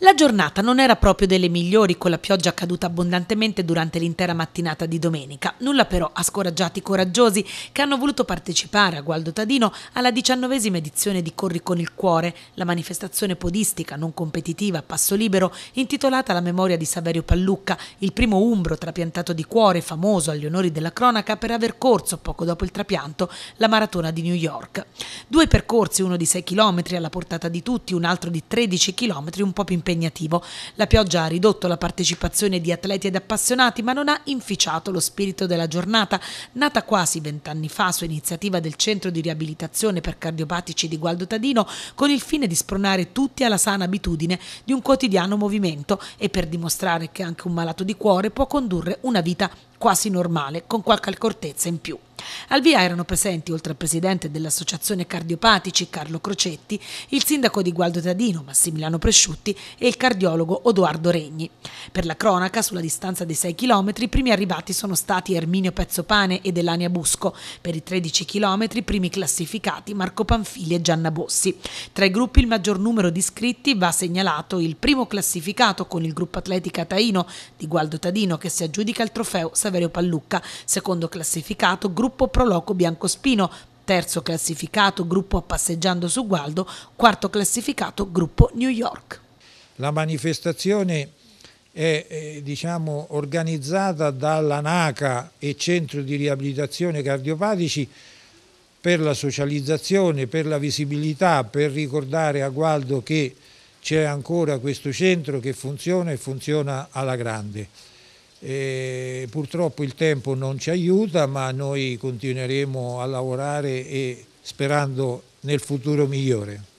La giornata non era proprio delle migliori con la pioggia caduta abbondantemente durante l'intera mattinata di domenica, nulla però ha scoraggiati i coraggiosi che hanno voluto partecipare a Gualdo Tadino alla diciannovesima edizione di Corri con il Cuore, la manifestazione podistica non competitiva a passo libero intitolata alla memoria di Saverio Pallucca, il primo umbro trapiantato di cuore famoso agli onori della cronaca per aver corso poco dopo il trapianto la maratona di New York. Due percorsi, uno di 6 km alla portata di tutti, un altro di 13 km un po' più impegnativo impegnativo. La pioggia ha ridotto la partecipazione di atleti ed appassionati, ma non ha inficiato lo spirito della giornata, nata quasi vent'anni fa su iniziativa del Centro di Riabilitazione per Cardiopatici di Gualdo Tadino, con il fine di spronare tutti alla sana abitudine di un quotidiano movimento e per dimostrare che anche un malato di cuore può condurre una vita quasi normale, con qualche accortezza in più. Al via erano presenti, oltre al presidente dell'Associazione Cardiopatici Carlo Crocetti, il sindaco di Gualdo Tadino Massimiliano Presciutti e il cardiologo Odoardo Regni. Per la cronaca, sulla distanza dei 6 km, i primi arrivati sono stati Erminio Pezzopane ed Elania Busco. Per i 13 km, i primi classificati Marco Panfili e Gianna Bossi. Tra i gruppi il maggior numero di iscritti va segnalato il primo classificato con il gruppo atletica Taino di Gualdo Tadino che si aggiudica il trofeo Saverio Pallucca, secondo classificato gruppo Proloco Biancospino, terzo classificato gruppo Passeggiando su Gualdo, quarto classificato gruppo New York. La manifestazione è eh, diciamo, organizzata dalla NACA e Centro di Riabilitazione Cardiopatici per la socializzazione, per la visibilità, per ricordare a Gualdo che c'è ancora questo centro che funziona e funziona alla grande. E purtroppo il tempo non ci aiuta ma noi continueremo a lavorare e sperando nel futuro migliore.